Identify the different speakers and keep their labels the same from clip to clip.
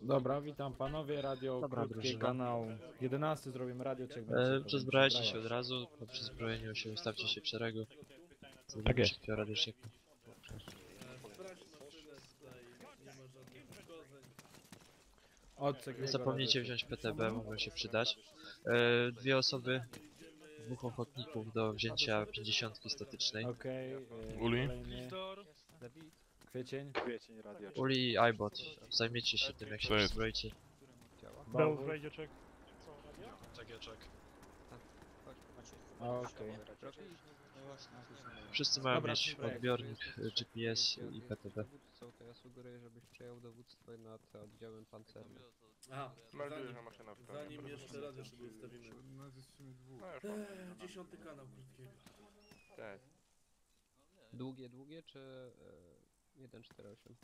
Speaker 1: Dobra, witam panowie, radio,
Speaker 2: Dobra,
Speaker 1: krótki
Speaker 2: drużyno.
Speaker 1: kanał 11, zrobimy radio, check.
Speaker 2: E, przezbrajcie się od razu, po przezbrojeniu się ustawcie się w szeregu.
Speaker 1: Tak jest.
Speaker 2: Szybkiego Nie zapomnijcie wziąć PTB, mogą się przydać. E, dwie osoby, dwóch ochotników do wzięcia 50 statycznej.
Speaker 1: Okej, e,
Speaker 3: Uli?
Speaker 1: kolejny. Kwiecień,
Speaker 4: Kwiecień radio.
Speaker 2: Uli i iBot, zajmiecie się tym jak się
Speaker 3: To jest.
Speaker 2: przezbroicie.
Speaker 1: Bałwór,
Speaker 3: radioczek.
Speaker 1: okej.
Speaker 2: Wszyscy mają
Speaker 1: Dobra,
Speaker 2: mieć odbiornik GPS i PTB.
Speaker 5: to ja sugeruję, żebyś przejął dowództwo nad oddziałem pancernym.
Speaker 6: Aha,
Speaker 3: Melduję,
Speaker 6: zanim,
Speaker 3: że maszyna w pełni
Speaker 6: zanim jeszcze radio sobie ustawimy.
Speaker 3: No już mam.
Speaker 6: Eee, dziesiąty kanał krótkiego.
Speaker 3: Tak.
Speaker 5: Długie, długie czy e, 148?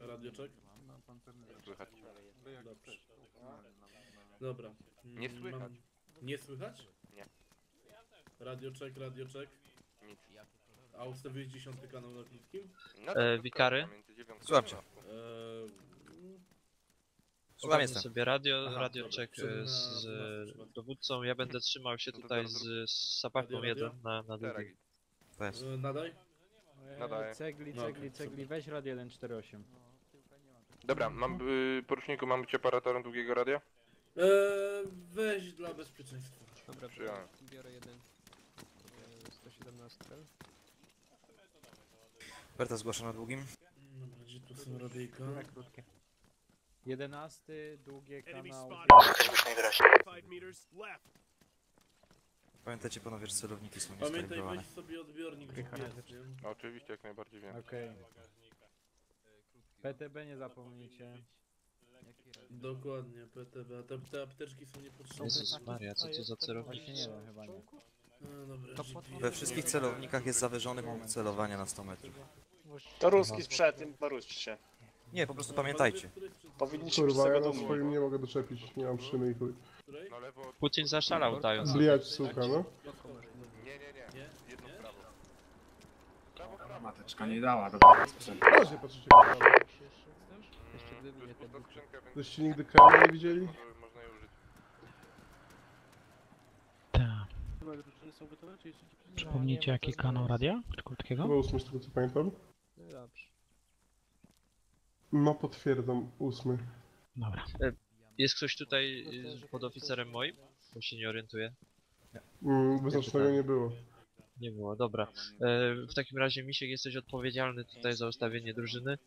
Speaker 6: Radioczek?
Speaker 3: Słychać.
Speaker 6: Dobrze. Dobra.
Speaker 3: Nie słychać.
Speaker 6: mam- Nie słychać?
Speaker 3: Nie.
Speaker 6: Radioczek, radioczek.
Speaker 3: Nic.
Speaker 6: A ustawiłeś dziesiąty kanał na krótkim?
Speaker 3: No
Speaker 2: E,
Speaker 3: to
Speaker 2: wikary?
Speaker 3: pomiędzy dziewiątką
Speaker 7: Słucham
Speaker 3: a
Speaker 7: cię.
Speaker 6: Eee,
Speaker 7: Słucham, jestem.
Speaker 2: sobie radio,
Speaker 6: Aha,
Speaker 2: radioczek
Speaker 6: dobra,
Speaker 2: e,
Speaker 6: na
Speaker 2: z e,
Speaker 6: trzeba.
Speaker 2: dowódcą. Ja będę trzymał się
Speaker 3: No to
Speaker 2: tutaj
Speaker 3: teraz
Speaker 2: z, z
Speaker 6: Radio, radio?
Speaker 2: jeden na, na
Speaker 3: Teraz
Speaker 2: drugi.
Speaker 3: git.
Speaker 7: To jest.
Speaker 6: e, nadaj?
Speaker 3: Nadaję.
Speaker 1: E, Cegli,
Speaker 6: No,
Speaker 1: cegli,
Speaker 6: okej,
Speaker 1: cegli, weź radio 148.
Speaker 3: Dobra, mam y, poruczniku, mam być operatorem długiego radia?
Speaker 6: Eee, weź dla bezpieczeństwa.
Speaker 5: Dobra,
Speaker 3: Przyjąłem.
Speaker 5: biorę jeden. E, 117.
Speaker 7: Berta zgłasza na długim.
Speaker 6: Dobra, gdzie tu są radyjka?
Speaker 1: 11, długie kanał.
Speaker 7: Pamiętajcie panowie, że celowniki są
Speaker 6: Pamiętaj,
Speaker 7: nieskalibrowane.
Speaker 6: weź sobie odbiornik GPS, nie?
Speaker 3: No oczywiście, jak najbardziej wiem.
Speaker 1: Okej. PTB nie zapomnijcie.
Speaker 6: Dokładnie, PTB. A te, te apteczki są niepotrzebne.
Speaker 2: Jezus Maria, co to za celownik?
Speaker 1: Właśnie nie wiem, chyba nie.
Speaker 6: Dobra, GPS.
Speaker 7: We wszystkich celownikach jest zawyżony punkt celowania na 100 metrów.
Speaker 8: To ruski sprzed, nie marudźcie się.
Speaker 7: Nie, po prostu pamiętajcie.
Speaker 8: Powinniście być z
Speaker 9: Kurwa, ja
Speaker 8: tego
Speaker 9: na
Speaker 8: dumni.
Speaker 9: swoim nie mogę doczepić, nie mam szyny i chuj.
Speaker 6: Której?
Speaker 3: No lewo od...
Speaker 2: Putin zaszalał dając.
Speaker 9: Zbijać suka, no.
Speaker 3: Nie, nie, nie.
Speaker 6: Nie?
Speaker 3: Jedno w
Speaker 6: Nie?
Speaker 3: prawo. Prawo, prawo.
Speaker 4: Mateczka nie dała, dobra.
Speaker 9: Proszę, patrzycie, kurwa.
Speaker 5: Jeszcze gdyby nie
Speaker 3: jest
Speaker 5: te
Speaker 3: pusta
Speaker 5: buty.
Speaker 3: skrzynka, więc
Speaker 9: Żeście nigdy kraju nie widzieli?
Speaker 3: można je użyć.
Speaker 10: Przypomnijcie jaki kanał radia? Krótkiego?
Speaker 9: Chyba ósmy, z tego co pamiętam.
Speaker 5: No dobrze.
Speaker 9: No potwierdzam, ósmy.
Speaker 10: Dobra.
Speaker 2: Jest ktoś tutaj y, pod oficerem moim? Bo się nie orientuję.
Speaker 9: Mm, wyznaczonego nie było.
Speaker 2: Nie było, dobra. E, w takim razie Misiek jesteś odpowiedzialny tutaj za ustawienie drużyny.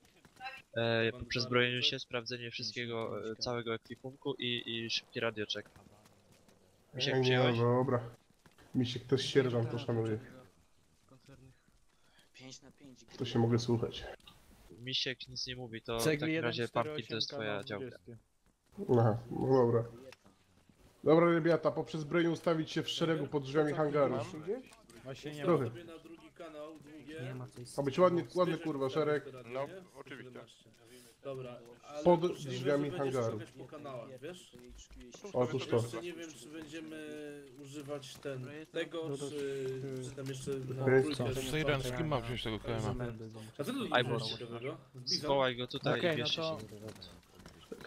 Speaker 2: E, po przezbrojeniu się, sprawdzenie wszystkiego, e, całego ekwipunku i, i szybki radioczek. Misiek
Speaker 9: nie,
Speaker 2: przyjąłeś?
Speaker 9: dobra. Misiek też sierżant, to szanuję. To się mogę słuchać.
Speaker 2: Misiek nic nie mówi, to w takim razie
Speaker 1: 148,
Speaker 2: Pumpkin to jest twoja działka.
Speaker 1: 20.
Speaker 9: Aha, no dobra. Dobra, Rebiata, po przezbrojeniu ustawić się w szeregu pod drzwiami hangaru.
Speaker 1: Właśnie nie
Speaker 9: Trochę.
Speaker 1: ma.
Speaker 6: sobie na drugi kanał, długie.
Speaker 9: Ma być ładnie, ładny kurwa szereg.
Speaker 3: No, oczywiście.
Speaker 6: Dobra, ale
Speaker 9: Pod
Speaker 6: możliwe,
Speaker 9: drzwiami
Speaker 6: będziesz
Speaker 9: hangaru.
Speaker 6: szukać po kanałach, wiesz?
Speaker 9: Otóż to.
Speaker 6: Jeszcze nie wiem, czy będziemy używać ten, tego, czy, czy tam jeszcze na
Speaker 9: Okej.
Speaker 6: trójkę.
Speaker 3: Z kim mam wziąć tego KM-a?
Speaker 6: A co tu
Speaker 2: iBot.
Speaker 6: jest ciekawego? Zbizon?
Speaker 2: Zwołaj go tutaj
Speaker 1: Okej,
Speaker 2: i
Speaker 1: no to-
Speaker 2: się.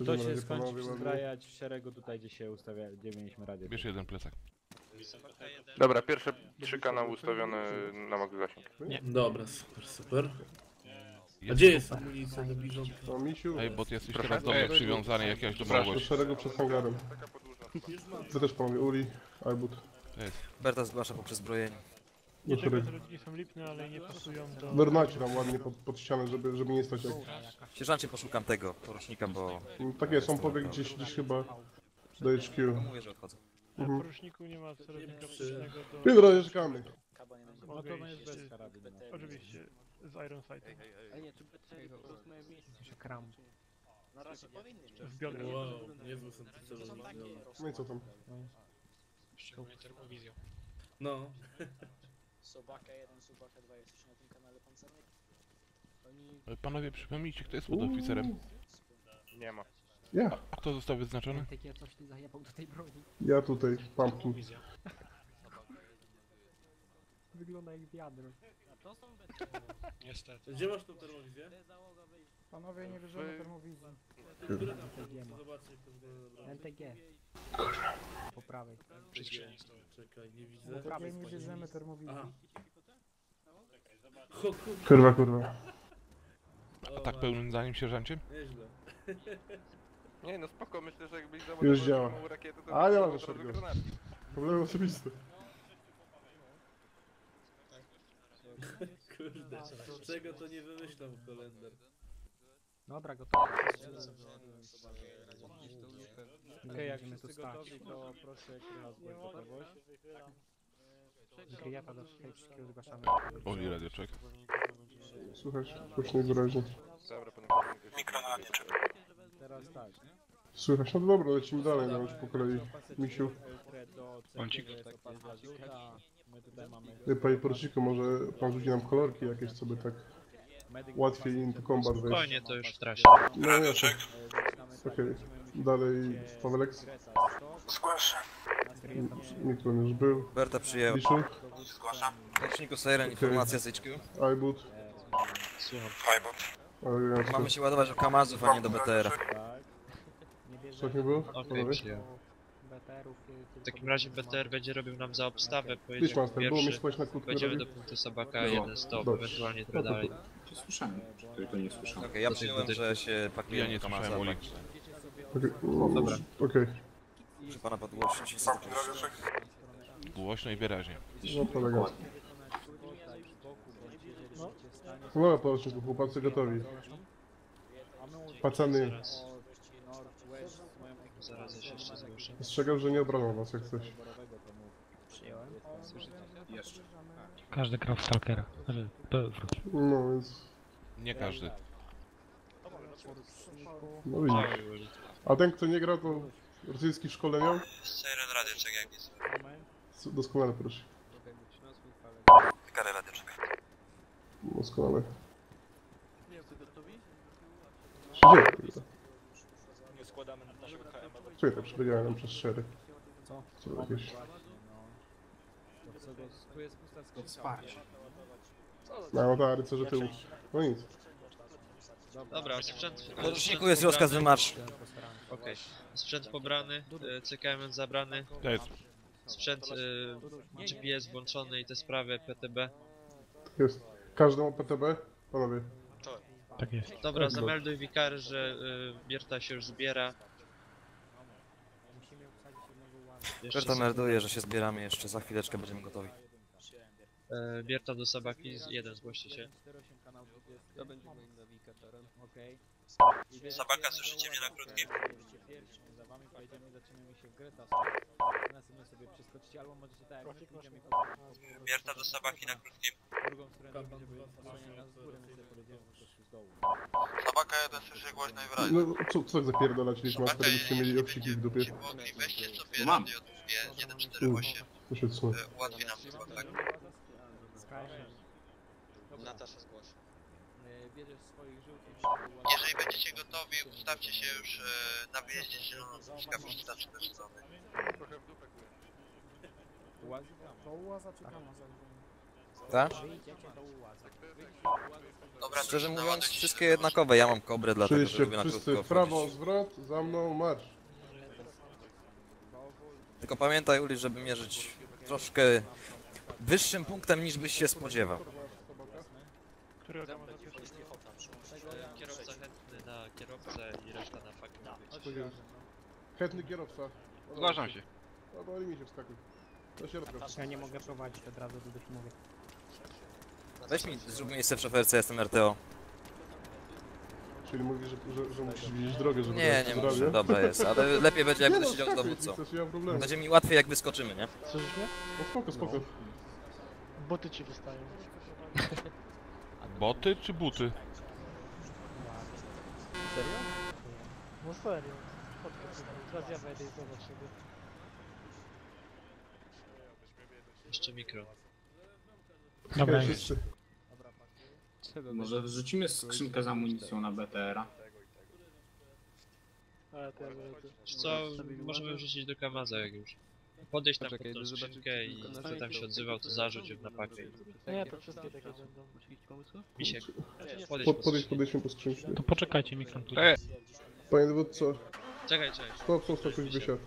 Speaker 1: Kto się skończy przyzbrajać w szeregu tutaj, gdzie się ustawia, gdzie mieliśmy radio.
Speaker 3: Bierz jeden plecak. Dobra, pierwsze trzy kanały ustawione na max zasięg.
Speaker 6: Dobra, super, super. A
Speaker 3: Jest.
Speaker 6: gdzie jest amunicja do Bizon?
Speaker 9: No, Misiu,
Speaker 3: Ej, bot jesteś
Speaker 9: Proszę?
Speaker 3: teraz do mnie
Speaker 9: Ej,
Speaker 3: przywiązany, jakiegoś
Speaker 9: do
Speaker 3: dobrogość.
Speaker 9: szeregu przed hangarem. Wy też panowie, Uli, Albut.
Speaker 3: To.
Speaker 7: Berta zgłasza po przezbrojeniu.
Speaker 9: Do szeregu.
Speaker 10: nie są lipne, ale nie pasują do...
Speaker 9: Wyrnajcie tam ładnie pod, pod ścianę, żeby, żeby nie stać jak...
Speaker 7: Sierżancie poszukam tego porucznika, bo
Speaker 9: No, tak jest, on powie gdzieś, gdzieś chyba do HQ.
Speaker 7: no, mówię, że odchodzę.
Speaker 9: Mhm.
Speaker 10: poruczniku nie ma celownika
Speaker 6: przy-
Speaker 10: przyczynnego do...
Speaker 9: Na razie czekamy.
Speaker 1: No to bez.
Speaker 10: Oczywiście, z Iron Sightem.
Speaker 5: Ale nie, tu B3 po prostu moje miejsce. Się kram.
Speaker 10: W biodrze.
Speaker 6: Wow, niezłe są te celowniki.
Speaker 9: No i co tam?
Speaker 6: No,
Speaker 8: Sobaka 1, Sobaka 2, jesteś na tym kanale pancernym?
Speaker 3: Ej, Panowie, przypomnijcie, kto jest pod oficerem? Nie ma.
Speaker 9: Ja,
Speaker 3: A kto został wyznaczony?
Speaker 5: Takie coś ty zajebał do tej broni.
Speaker 9: ja tutaj, pumpkin.
Speaker 5: Wygląda jak wiadro.
Speaker 10: Niestety.
Speaker 6: Gdzie masz tą termowizję?
Speaker 5: Panowie, nie bierzemy termowizji.
Speaker 6: Dobra.
Speaker 5: LTG. Po prawej.
Speaker 10: Stoję.
Speaker 6: Czekaj, nie
Speaker 5: Po
Speaker 6: widzę.
Speaker 5: prawej nie bierzemy termowizji.
Speaker 6: Kurwa.
Speaker 9: Kurwa.
Speaker 6: O,
Speaker 11: Tak pełnym zdaniem sierżancie?
Speaker 6: Nieźle.
Speaker 3: Nie no spoko, myślę, że jakbyś
Speaker 9: Już
Speaker 3: załadował
Speaker 9: działa.
Speaker 3: samą rakietę, to
Speaker 9: A, ma żadnego.
Speaker 3: razu granatki.
Speaker 9: Problem osobisty.
Speaker 6: Kurde. Czego to nie wymyślam, kolender.
Speaker 5: Dobra, gotowe.
Speaker 1: Okej, jak
Speaker 5: Będziemy tu
Speaker 1: wszyscy
Speaker 5: stać.
Speaker 1: gotowi, to proszę Kryla zgłoś gotowość.
Speaker 5: Kryjata do wszystkiego zgłaszamy.
Speaker 11: Oli radioczek.
Speaker 9: Wyraźnie.
Speaker 3: Dobra, panowie. Mikro na
Speaker 1: Teraz tak.
Speaker 9: Słychać, no to dobra, lecimy dalej, no już po kolei. Misiu.
Speaker 1: My
Speaker 9: Ty, panie Porciku, może pan rzuci nam kolorki jakieś, co by tak łatwiej im kombat wejść.
Speaker 2: Spokojnie, to już w trasie.
Speaker 9: No nie, to... Okej, dalej Pawelek. Mikron już był.
Speaker 7: Berta przyjęła.
Speaker 9: Biszu,
Speaker 7: Roczniku Siren, informacja z HQ.
Speaker 9: iBoot.
Speaker 2: Słucham.
Speaker 9: Elegancko.
Speaker 7: Mamy się ładować do Kamazów, a nie do BTR.
Speaker 1: tak.
Speaker 9: Co nie było?
Speaker 2: Okej,
Speaker 9: Panowie?
Speaker 2: przyjąłem.
Speaker 5: BTR-ów
Speaker 2: W takim razie BTR będzie robił nam za obstawę, pojedziemy
Speaker 9: było mnie
Speaker 2: pierwszy,
Speaker 9: na krótko
Speaker 2: pojedziemy do punktu Sobaka
Speaker 4: Było.
Speaker 2: 1 stop,
Speaker 9: Dobrze.
Speaker 2: ewentualnie
Speaker 9: No
Speaker 2: trochę
Speaker 9: to
Speaker 2: dalej.
Speaker 4: Słyszałem, tylko nie słyszałem.
Speaker 7: Okej, ja
Speaker 2: Do tych
Speaker 7: przyjąłem, że
Speaker 2: budynków.
Speaker 7: się pakuje
Speaker 11: nie
Speaker 7: do Kamaza.
Speaker 11: słyszałem Oli.
Speaker 9: Okej, no,
Speaker 2: Dobra.
Speaker 9: Okej,
Speaker 7: Proszę pana podgłosić.
Speaker 11: Głośno i wyraźnie.
Speaker 9: no to elegancko. No dobra, Porciku, chłopacy gotowi. Pacany,
Speaker 2: Zaraz, jeszcze zgłoszę.
Speaker 9: ostrzegam, że nie obrażam was jak coś.
Speaker 5: Przyjąłem.
Speaker 4: Jeszcze.
Speaker 10: Każdy grał w Stalkera. Znaczy, wróć.
Speaker 9: No więc,
Speaker 11: Nie każdy.
Speaker 9: no widzisz. A ten, kto nie grał, to rosyjski w szkole miał?
Speaker 2: Siren radio, czekaj jak jest.
Speaker 9: Doskonale, proszę.
Speaker 7: Karę radioczek.
Speaker 9: Doskonale. Co się dzieje, kurwa?
Speaker 8: Nie składamy naszego Do
Speaker 9: Czekaj, tak przebiegałem nam przez szereg.
Speaker 5: Co?
Speaker 9: Co jakieś...
Speaker 1: Tu jest pusta
Speaker 4: To wsparcie.
Speaker 9: No, ta rycerze tyłu. No nic.
Speaker 2: Dobra, sprzęt... Sprzęt
Speaker 7: poruczniku jest rozkaz wymarsz.
Speaker 2: Okej. Sprzęt pobrany, e, CKM zabrany,
Speaker 11: To jest.
Speaker 2: sprzęt e, GPS włączony i te sprawy PTB.
Speaker 9: Jest. Każdy ma PTB? Panowie.
Speaker 10: Tak jest.
Speaker 2: Dobra, zamelduj wikary, że y, Bierta się już zbiera.
Speaker 7: Berta melduje, że się zbieramy jeszcze, za chwileczkę będziemy gotowi.
Speaker 2: E, Bierta do Sabaki, jeden zgłoście się.
Speaker 5: To będzie moim nawigatorem.
Speaker 1: Okej.
Speaker 2: Sabaka, słyszycie mnie na krótkim?
Speaker 1: Wami pojedziemy, zaczniemy się w grę. Następnie sobie przeskoczycie, albo możecie tak jak my pójdziemy po
Speaker 2: Bierta do Sabaki na krótkim.
Speaker 1: drugą stronę będziemy osłaniać nas z góry, my sobie pojedziemy po prostu z dołu.
Speaker 7: Sabaka jeden słyszy głośno i wyraźnie.
Speaker 9: No, co, co tak zapierdalać, byście mieli oksiki w dupie?
Speaker 2: Weźcie sobie
Speaker 4: Mam.
Speaker 2: radio 148,
Speaker 9: To się odsunę.
Speaker 2: ułatwi nam to tak.
Speaker 8: Natasza.
Speaker 1: E, Bierzesz swoich żółtych
Speaker 2: Jeżeli będziecie gotowi, ustawcie się już e, na wyjeździe z kapustą czy też strony.
Speaker 3: Trochę w dupę.
Speaker 5: To ułaza czy Kamaza?
Speaker 7: Tak?
Speaker 5: Wyjdziecie do ułaza.
Speaker 2: Dobra,
Speaker 7: Szczerze mówiąc, wszystkie jednakowe. Ja mam kobrę, dlatego że
Speaker 9: Przyjście
Speaker 7: lubię na
Speaker 9: wszyscy
Speaker 7: krótko
Speaker 9: w prawo,
Speaker 7: wchodzić.
Speaker 9: zwrot, za mną, marsz.
Speaker 7: Tylko pamiętaj, Uli, żeby mierzyć troszkę wyższym punktem niż byś się spodziewał.
Speaker 10: Którego?
Speaker 2: Kierowcę i reszta na fakt ma być.
Speaker 9: Chętny kierowca.
Speaker 11: Zgłaszam się.
Speaker 9: No to mi się wskakuj. Do środka.
Speaker 5: Ja nie mogę prowadzić od razu, gdybyś mówię.
Speaker 7: Weź mi, zrób miejsce w szoferce, jestem RTO.
Speaker 9: Czyli mówisz, że, że, że musisz widzieć drogę, żeby
Speaker 7: Nie, nie
Speaker 9: do
Speaker 7: muszę, dobra jest, ale lepiej będzie jak będę
Speaker 9: no,
Speaker 7: siedział z dowódcą.
Speaker 9: Chcesz, nie ma problemu.
Speaker 7: Będzie mi łatwiej jak wyskoczymy, nie?
Speaker 10: Słyszysz mnie?
Speaker 9: No spoko, spoko.
Speaker 10: Boty ci wystają.
Speaker 11: Boty czy buty?
Speaker 5: Serio?
Speaker 10: No serio. Się. Teraz ja wejdę i zobacz sobie.
Speaker 2: Jeszcze mikro.
Speaker 10: Dobra, jest.
Speaker 4: Może wrzucimy skrzynkę z amunicją na BTR-a?
Speaker 10: Ale to ja będę...
Speaker 2: Wiesz co, możemy wrzucić do Kamaza jak już. Podejść tam
Speaker 5: Poczekaj,
Speaker 2: pod tą
Speaker 5: zobaczyć,
Speaker 2: skrzynkę i
Speaker 5: tylko na
Speaker 2: kto tam się odzywał, to zarzuć ją na pakę. i-
Speaker 10: Nie, to wszystkie takie będą.
Speaker 2: Misiek, podejdź
Speaker 9: Pod, podejdźmy po skrzynkę.
Speaker 12: To poczekajcie, mikron tu.
Speaker 11: E,
Speaker 9: Panie dowódco,
Speaker 2: Czekaj, czekaj.
Speaker 9: stop, stop, stop, już wysiadł.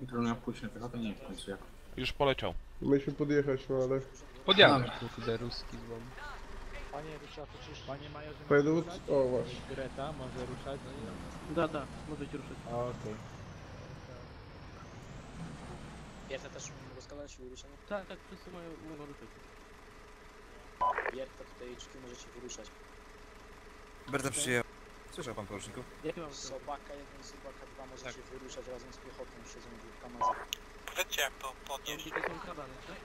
Speaker 4: Mikro miał pójść na piechotę, nie w końcu jak.
Speaker 11: już poleciał.
Speaker 9: Mieliśmy podjechać, no ale...
Speaker 11: Podjadę.
Speaker 5: Kurde, ruski złom.
Speaker 10: Panie, trzeba poczyścić.
Speaker 1: Panie majorze,
Speaker 9: Panie dowódco, o właśnie.
Speaker 1: Greta może ruszać?
Speaker 10: Da, da, możecie ruszyć.
Speaker 1: Okej.
Speaker 8: Bierta też rozkładać siły ruszania?
Speaker 10: Tak, tak, wszyscy mają, mogą ruszyć.
Speaker 8: Bierta tutaj czki możecie wyruszać.
Speaker 7: Berta przyjechał. Słyszał pan poruczniku?
Speaker 10: Jakie mam to?
Speaker 8: Sobaka 1, Sobaka 2 możecie wyruszać razem z piechotą, w kamazach.
Speaker 7: Powiedzcie jak to
Speaker 10: To
Speaker 7: podnieść.
Speaker 10: to są kabany, tak?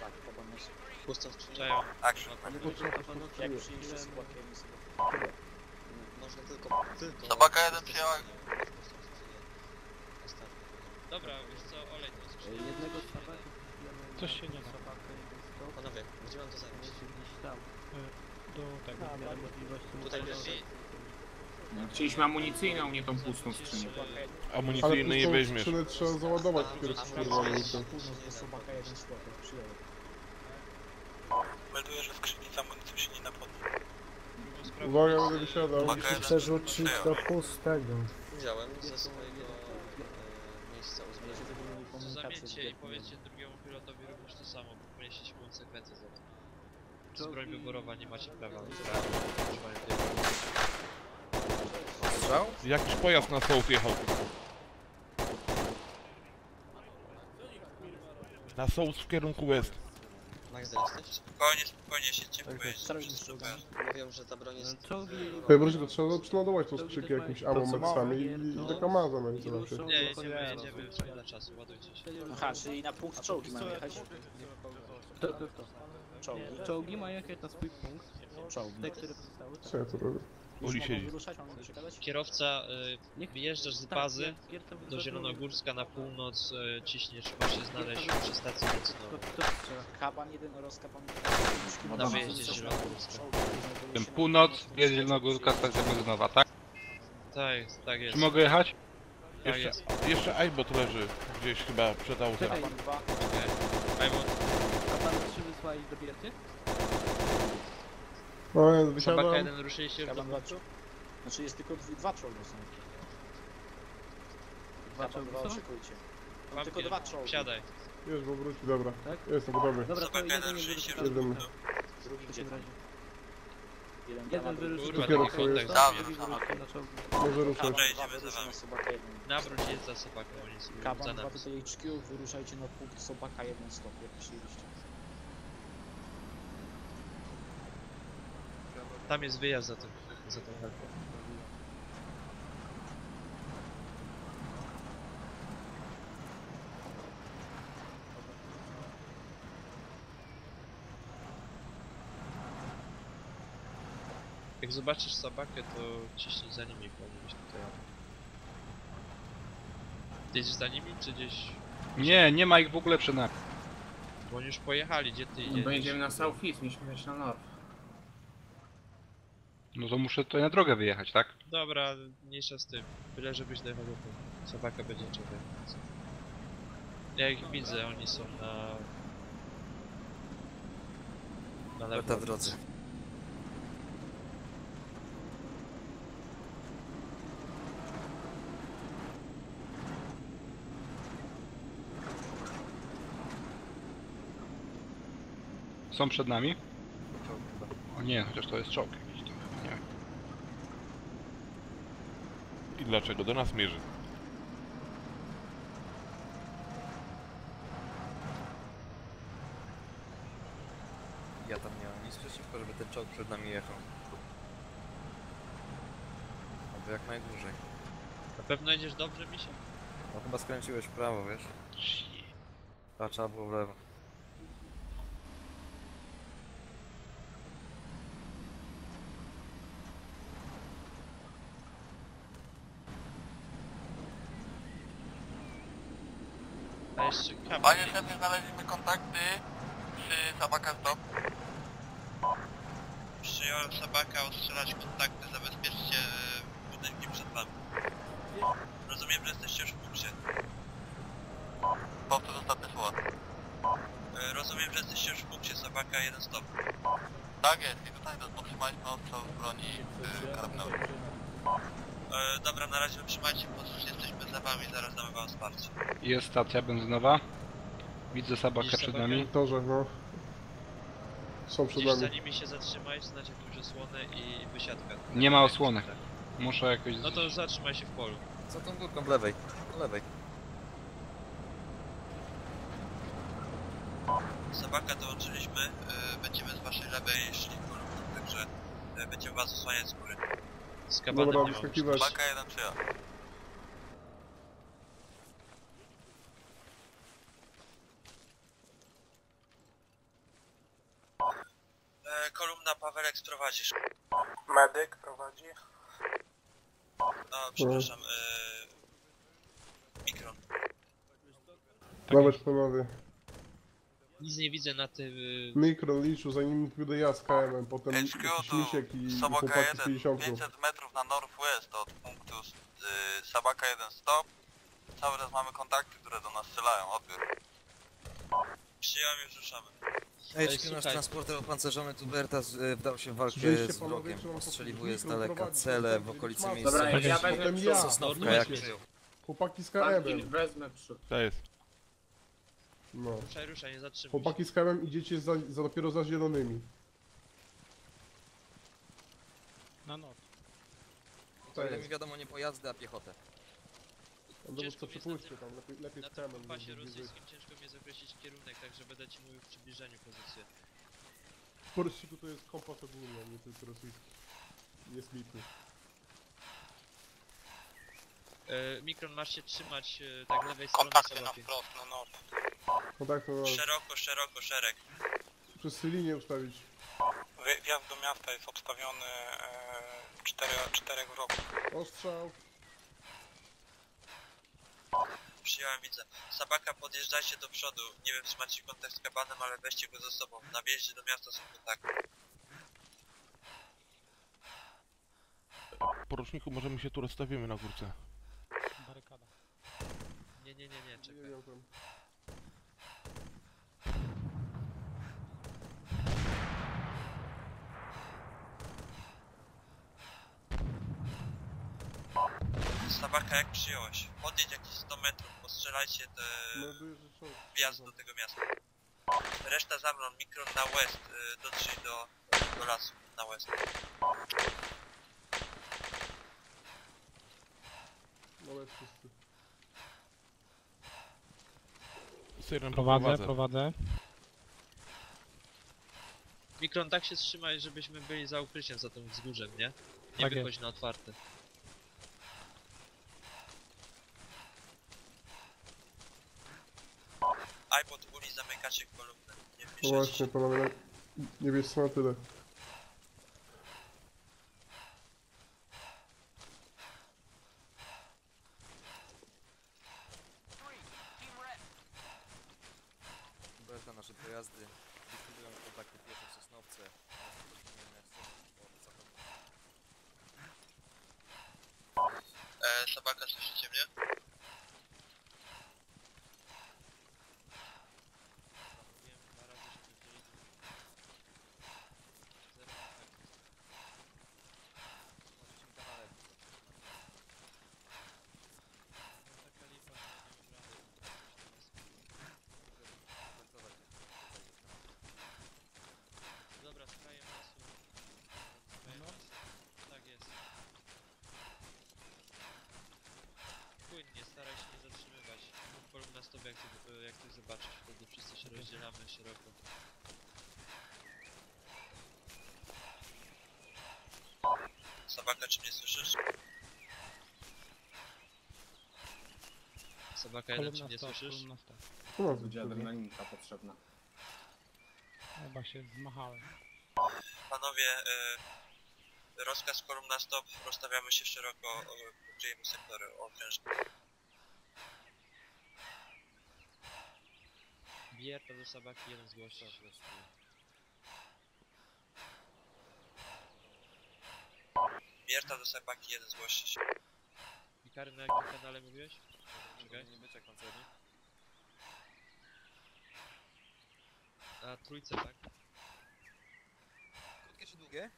Speaker 8: Tak, kabanos.
Speaker 2: Pusto skrzyczają.
Speaker 7: Action.
Speaker 10: Ale to są kabany,
Speaker 8: Jak przyjdziecie Sobaka 1, Sobaka
Speaker 7: Można tylko... tylko...
Speaker 3: Sobaka jeden przyjęła.
Speaker 2: Dobra, wiesz co, olej tą skrzynkę.
Speaker 10: Jednego z sabaków
Speaker 12: Coś się nie da.
Speaker 2: Panowie, gdzie mam to?
Speaker 10: Wiecie, gdzieś tam.
Speaker 12: Do tego.
Speaker 10: W miarę możliwości.
Speaker 2: Tutaj lepiej?
Speaker 4: No, chcieliśmy amunicyjną, nie tą pustą skrzynię.
Speaker 9: Ale
Speaker 11: Amunicyjny nie
Speaker 9: pustą
Speaker 11: weźmiesz.
Speaker 9: skrzynę trzeba załadować wpierw z kurwa amunicją.
Speaker 8: Północ do Sobaka 1, Sobaka przyjął.
Speaker 3: Melduję, że skrzynica amunicją się nie napodnie.
Speaker 9: Uwaga, będę wysiadał.
Speaker 3: przerzucić do
Speaker 10: pustego.
Speaker 2: Widziałem ze swojego e, miejsca uzbrojenia.
Speaker 8: z
Speaker 2: zamieńcie i powiedzcie drugiemu pilotowi również to samo, bo ponieśliście konsekwencje za to. Z broń wyborowa nie macie prawa używania tej broni.
Speaker 7: Strzał?
Speaker 11: Jakiś pojazd na sołd jechał. Na sołd w kierunku west.
Speaker 2: Max, jesteś?
Speaker 3: Spokojnie, spokojnie, siedźcie w.
Speaker 2: Mówią, że ta broń jest...
Speaker 10: Czołgi...
Speaker 9: Panie Brodziku, trzeba przeładować tą skrzynkę jakimś ammo meksami i, i taka maza będzie nam się.
Speaker 2: Nie, jedziemy, jedziemy, czasu, ładujcie się.
Speaker 8: Aha, czyli na punkt czołgi mamy jechać?
Speaker 10: Kto, kto, kto?
Speaker 8: Czołgi.
Speaker 10: Czołgi mają jechać na swój punkt.
Speaker 8: Czołgi.
Speaker 10: Te, które pozostały. tak?
Speaker 9: Co ja tu robię?
Speaker 11: Uli siedzi.
Speaker 8: wyruszać, mamy przekazać?
Speaker 2: Kierowca, y, wyjeżdżasz z
Speaker 10: tak,
Speaker 2: bazy do Zielonogórska na północ, y, ciśniesz, masz się znaleźć przy stacji benzynowej.
Speaker 8: Kaban jeden oraz kaban
Speaker 2: Na wyjeździe z Zielonogórska.
Speaker 11: Ten północ, jest Zielonogórska, stacja benzynowa, tak?
Speaker 2: Tak, tak jest.
Speaker 11: Czy mogę jechać?
Speaker 2: Tak
Speaker 11: Jeszcze,
Speaker 2: jest.
Speaker 11: jeszcze Aibot leży gdzieś chyba przed autem.
Speaker 10: Czekaj,
Speaker 8: Kaban 2,
Speaker 2: Okej. Ajmon,
Speaker 10: a pan trzy wysłali do Bierty?
Speaker 9: No więc
Speaker 2: Sobaka
Speaker 9: wysiadam.
Speaker 2: jeden ruszyliście już do
Speaker 8: kaban 2 Znaczy jest tylko dwa- dwa czołgi są.
Speaker 10: Dwa
Speaker 8: Kaban
Speaker 10: czołgi
Speaker 8: 2
Speaker 10: są?
Speaker 8: oczekujcie. Mam tylko dwa czołgi.
Speaker 2: Wsiadaj.
Speaker 9: Już, bo wróci, dobra.
Speaker 10: Tak?
Speaker 9: Jestem gotowy.
Speaker 10: Dobra, to jeden nie wyruszy
Speaker 9: Jedziemy.
Speaker 8: Drugi
Speaker 10: w
Speaker 8: gdzie
Speaker 10: takim
Speaker 8: tam?
Speaker 10: razie.
Speaker 8: Jeden
Speaker 10: Jeden
Speaker 8: kaban, drugi.
Speaker 10: wyruszy
Speaker 2: Kurwa,
Speaker 9: Dopiero
Speaker 2: taki
Speaker 9: co jest.
Speaker 10: drugi na czołgi.
Speaker 9: Może ruszać.
Speaker 8: Kaban 2 wyrusza na Sobaka 1.
Speaker 2: Nawróć jest za Sobaką, oni są za
Speaker 8: Kaban 2
Speaker 2: nami.
Speaker 8: tutaj HQ, wyruszajcie na punkt Sobaka 1 stop, jak przyjęliście.
Speaker 2: Tam jest wyjazd za tym, za tą helką. Jak zobaczysz Sobakę, to ciśnij za nimi, powinieneś tutaj. Ty jedziesz za nimi, czy gdzieś...
Speaker 11: Nie, nie ma ich w ogóle przed nami.
Speaker 2: Bo oni już pojechali, gdzie ty
Speaker 4: No
Speaker 2: jedziesz?
Speaker 4: bo jedziemy na South East, mieliśmy jechać na North.
Speaker 11: No to muszę tutaj na drogę wyjechać, tak?
Speaker 2: Dobra, mniejsza z tym. Byle żebyś dojechał do punktu. Sobaka będzie czekał. Ja ich widzę, oni są na... Na lewo.
Speaker 7: W drodze.
Speaker 11: Są przed nami? O nie, chociaż to jest czołg jakiś. to Nie wiem. I dlaczego do nas mierzy?
Speaker 7: Ja tam nie mam nic przeciwko, żeby ten czołg przed nami jechał. Albo jak najdłużej.
Speaker 2: Na pewno jedziesz dobrze, Misia?
Speaker 7: No chyba skręciłeś w prawo, wiesz? A trzeba było w lewo.
Speaker 2: jeszcze kamer.
Speaker 3: Panie szefie, znaleźliśmy kontakty przy Sabaka Stop. Przyjąłem Sabaka, ostrzelać kontakty, zabezpieczcie budynki przed wami. Rozumiem, że jesteście już w punkcie.
Speaker 2: Powtórz
Speaker 13: ostatnie słowa.
Speaker 14: E, rozumiem, że jesteście już w punkcie Sabaka 1
Speaker 2: Stop.
Speaker 7: Tak jest i tutaj otrzymaliśmy ostrzał z broni e, karabinowej.
Speaker 2: E, dobra, na razie utrzymajcie pozycję, jesteśmy za wami, zaraz damy wam wsparcie.
Speaker 11: Jest stacja benzynowa. Widzę Sabaka przed
Speaker 2: Sabakę?
Speaker 11: nami.
Speaker 9: Torze, no. Są przed
Speaker 2: Gdzieś za
Speaker 9: nami.
Speaker 2: nimi się zatrzymaj, znać jakąś osłonę i wysiadkę.
Speaker 11: Nie ma osłony. Muszę jakoś...
Speaker 2: No to zatrzymaj się w polu.
Speaker 7: Za tą górką w lewej, po lewej.
Speaker 2: Sabaka dołączyliśmy, y, będziemy z waszej lewej szli także y, będziemy was osłaniać z góry. Z kabanem
Speaker 9: Dobra,
Speaker 2: nie ma
Speaker 9: wyskakiwać.
Speaker 7: Baka jeden przyjechał.
Speaker 2: E, kolumna Pawelek sprowadzisz.
Speaker 8: Medyk prowadzi.
Speaker 2: No, przepraszam, e, Mikron.
Speaker 9: Dawać panowie.
Speaker 2: Nic nie widzę na tym... y,
Speaker 9: Mikro liczu, zanim pójdę ja z KM-em, potem
Speaker 7: HQ
Speaker 9: jakiś
Speaker 7: tu
Speaker 9: misiek i
Speaker 7: Sabaka
Speaker 9: chłopaki z
Speaker 7: 1,
Speaker 9: 50.
Speaker 7: 500 metrów na northwest od punktu y, Sabaka 1 stop. Cały czas mamy kontakty, które do nas strzelają, odbiór.
Speaker 2: Przyjąłem już ruszamy.
Speaker 7: Ej,
Speaker 2: Ej,
Speaker 7: nasz
Speaker 2: słuchaj.
Speaker 7: transporter opancerzony Tuberta y, wdał się w walkę
Speaker 9: Słyszeliście,
Speaker 7: z
Speaker 9: panowie,
Speaker 7: wrogiem.
Speaker 9: czy mam
Speaker 7: Ostrzeliwuje z
Speaker 9: mikro
Speaker 7: daleka
Speaker 9: prowadzić?
Speaker 7: cele w okolicy
Speaker 9: Dobra,
Speaker 7: miejsca.
Speaker 4: Dobra, ja wezmę
Speaker 9: Potem
Speaker 4: przód.
Speaker 9: ja.
Speaker 7: Sosnówka, jak
Speaker 9: Wiecie.
Speaker 7: przyjął.
Speaker 9: Chłopaki z KM-em.
Speaker 4: wezmę przód.
Speaker 11: To jest.
Speaker 9: No.
Speaker 2: Ruszaj, ruszaj, nie zatrzymuj się.
Speaker 9: Chłopaki z KM-em idziecie za, za dopiero za zielonymi.
Speaker 12: Na noc.
Speaker 7: To ile mi wiadomo nie pojazdy, a piechotę.
Speaker 9: Tam
Speaker 2: Ciężko
Speaker 9: dowódco
Speaker 2: mi jest
Speaker 9: przypuśćcie tam, lepiej, lepiej
Speaker 2: Na
Speaker 9: z
Speaker 2: tym
Speaker 9: KM-em.
Speaker 2: kompasie
Speaker 9: żeby bliżej.
Speaker 2: rosyjskim ciężko mi jest określić kierunek, także będę ci mówił w przybliżeniu pozycję.
Speaker 9: W Polsku to jest kompas ogólny, a nie tylko rosyjski. Jest bitny.
Speaker 2: E, Mikron, masz się trzymać e, tak lewej strony Sabaki.
Speaker 7: na north.
Speaker 9: No tak, to
Speaker 2: Szeroko, szeroko, szereg.
Speaker 9: wszyscy linię ustawić.
Speaker 8: Wjazd do miasta jest obstawiony e, cztery, czterech wrogów.
Speaker 9: Ostrzał.
Speaker 2: Przyjąłem, widzę. Sabaka, podjeżdżajcie do przodu. Nie wiem, czy macie kontakt z kabanem, ale weźcie go ze sobą. Na wjeździe do miasta są kontakty.
Speaker 3: Poruczniku, może my się tu rozstawimy na górce.
Speaker 2: Nie, nie, nie, nie,
Speaker 9: Nie
Speaker 2: czekaj.
Speaker 9: wiem, tam.
Speaker 2: Sabaka, jak przyjąłeś? Podjedź jakieś 100 metrów, postrzelajcie te
Speaker 9: czołg.
Speaker 2: wjazd do tego miasta. Reszta za mną, Mikron na west, y, dotrzyj do, do lasu, na west.
Speaker 9: Nawet wszyscy.
Speaker 3: Syren
Speaker 12: Prowadzę, prowadzę.
Speaker 2: Mikron, tak się trzymaj, żebyśmy byli za ukryciem, za tym wzgórzem, nie? Nie
Speaker 12: Tak
Speaker 2: wychodź na otwarte. iPod uli zamykacie kolumnę. Nie wpiszecie
Speaker 9: właśnie, panowie, no, nie wiesz na tyle.
Speaker 7: Tuberta, nasze pojazdy likwidują kontakty piesze w Sosnowce.
Speaker 2: E, Sabaka, słyszycie mnie? Zamówiłem dwa razy, żeby wzięli Zero kontaktów. No taka lipa, że nie mam rady. Dobra, z krajem lasu. Z krajem lasu. Tak jest. Płynnie, staraj się nie zatrzymywać. Mów kolumna stop jak, ty- jak ty zobaczysz, wtedy wszyscy się rozdzielamy szeroko. Sabaka, czy mnie słyszysz? Sabaka, jeden, czy
Speaker 12: Kolumna
Speaker 2: mnie słyszysz?
Speaker 12: kolumna.
Speaker 9: To nas
Speaker 4: Będzie adrenalinka potrzebna.
Speaker 12: Chyba się zmachałem.
Speaker 2: Panowie, y, rozkaz kolumna stop, rozstawiamy się szeroko, y, kryjemy sektory okrężne. Bierta do Sabaki, jeden zgłosi. Bierta do Sabaki, jeden zgłosi się. Wikary, na jakim kanale mówiłeś? Czekaj.
Speaker 7: Nie bycia koncerni.
Speaker 2: Na trójce, tak?
Speaker 15: czy długie?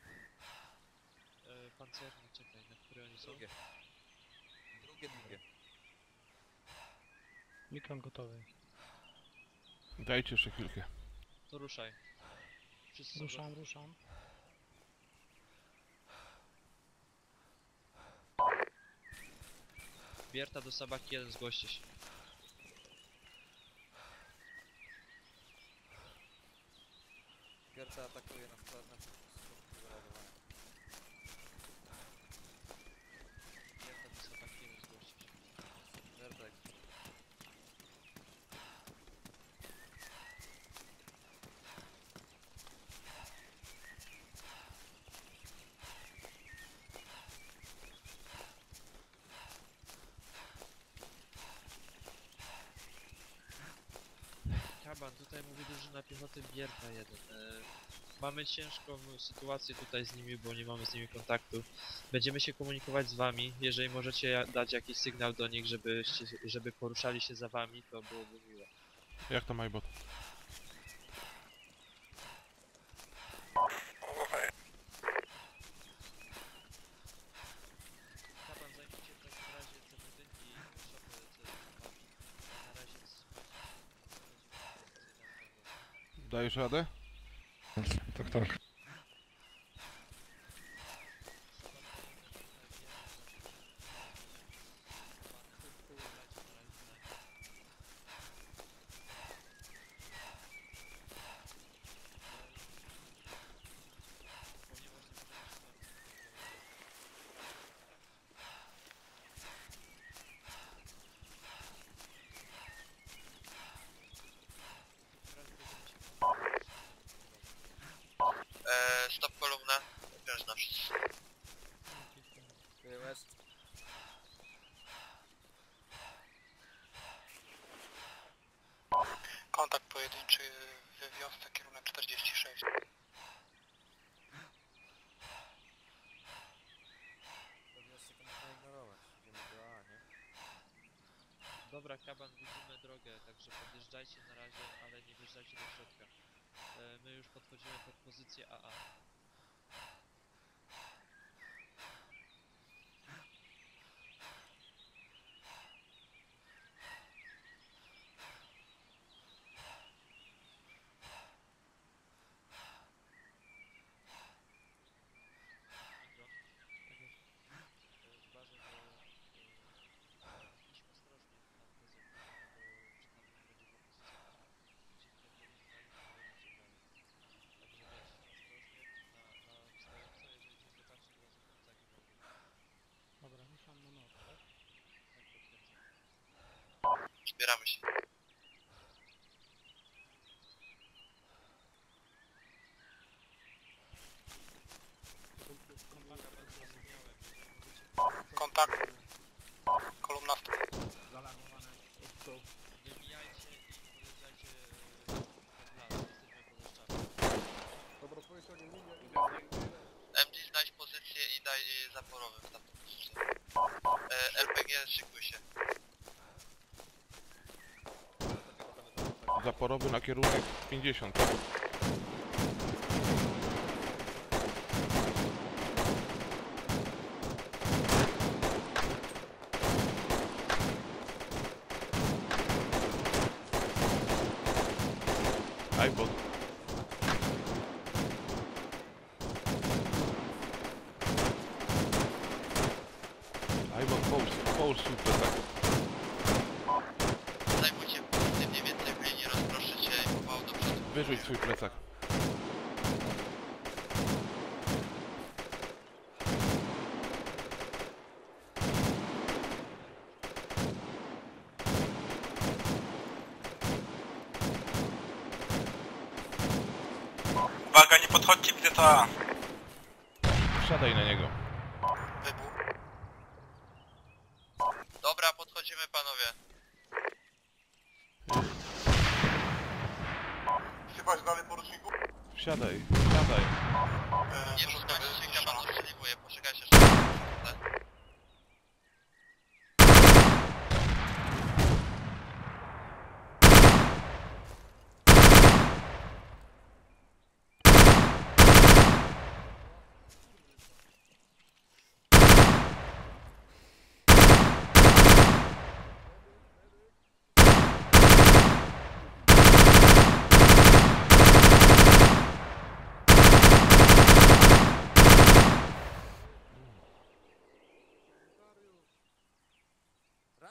Speaker 2: E, pancerny, czekaj, na które oni są?
Speaker 15: Drugie. Drugie, długie.
Speaker 12: Mikron gotowy.
Speaker 11: Dajcie jeszcze chwilkę.
Speaker 2: To ruszaj. Wszyscy są
Speaker 12: Ruszam, ruszam.
Speaker 2: Bierta do Sabaki 1, zgłoście się.
Speaker 15: Gierca atakuje na wkład na zareagowanie.
Speaker 2: Bierta do Sabaki 1, zgłoście się.
Speaker 15: Gierca jak
Speaker 2: Kaban, tutaj mówi drużyna piechoty Bierta 1. E, mamy ciężką sytuację tutaj z nimi, bo nie mamy z nimi kontaktu. Będziemy się komunikować z wami. Jeżeli możecie dać jakiś sygnał do nich, żeby, żeby poruszali się za wami, to byłoby miłe.
Speaker 11: Jak to Majbot?
Speaker 2: Kaban, zajmijcie w takim razie te budynki i szopy, co Na razie z...
Speaker 11: Dajesz radę?
Speaker 12: Tak, tak.
Speaker 7: 1, we wiosce kierunek 46.
Speaker 2: Dobra, kaban, widzimy drogę, także podjeżdżajcie na razie, ale nie wjeżdżajcie do środka. E, my już podchodzimy pod pozycję AA.
Speaker 7: Zbieramy się. Kontakt. Kolumna w
Speaker 2: Nie mijajcie i podjeżdżajcie e, pod las, jesteśmy pod Oszczarem.
Speaker 9: Dobra, powiedzenie linia.
Speaker 7: MD znajdź pozycję i daj y, zaporowym tam pozycję. E, RPG szykuj się.
Speaker 11: Zaporowy na kierunek 50, tak? Majbot. Majbot, połóż, połóż super, tak?
Speaker 7: Zajmujcie pozycję mniej więcej w linii, rozproszy się i pomału do przodu.
Speaker 11: Wyrzuć swój plecak.
Speaker 7: Uwaga, nie podchodźcie, widzę to A.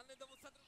Speaker 7: Fernandão, o Sandro